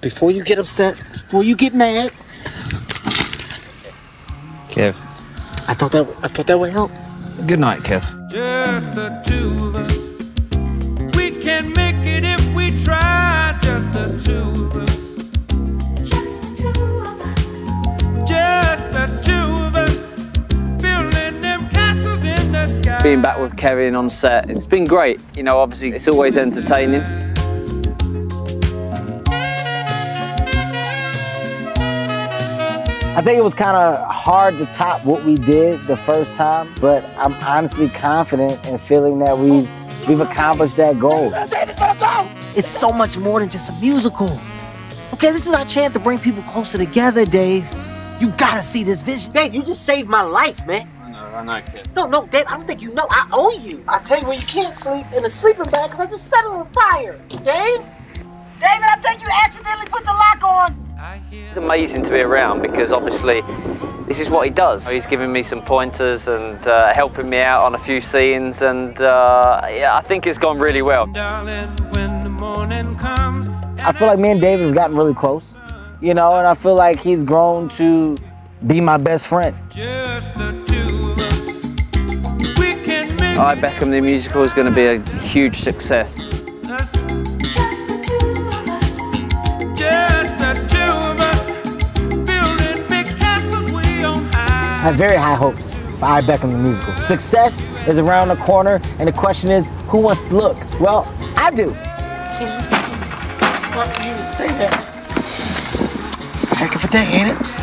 before you get upset, before you get mad, Kev. I thought that I thought that would help. Good night, Kev. Just the two of us. We can make it if we try. Just the two of us. Just the two of us. Building them castles in the sky. Being back with Kevin on set, it's been great. You know, obviously, it's always entertaining. I think it was kind of hard to top what we did the first time, but I'm honestly confident in feeling that we've we've accomplished that goal. It's so much more than just a musical. Okay, this is our chance to bring people closer together, Dave. You gotta see this vision. Dave, you just saved my life, man. I know, I know, Kev. No, no, Dave, I don't think you know. I owe you. I tell you where you can't sleep in a sleeping bag because I just set it on fire. Dave? David, I think It's amazing to be around because obviously this is what he does. He's giving me some pointers and uh, helping me out on a few scenes, and uh, yeah, I think it's gone really well. Darling, when the morning comes. I feel like me and David have gotten really close, you know, and I feel like he's grown to be my best friend. Just the two of us. We can make I Beckham the musical is going to be a huge success. I have very high hopes for I Beckham the musical. Success is around the corner, and the question is, who wants to look? Well, I do. Can you you to say that? It's a heck of a day, ain't it?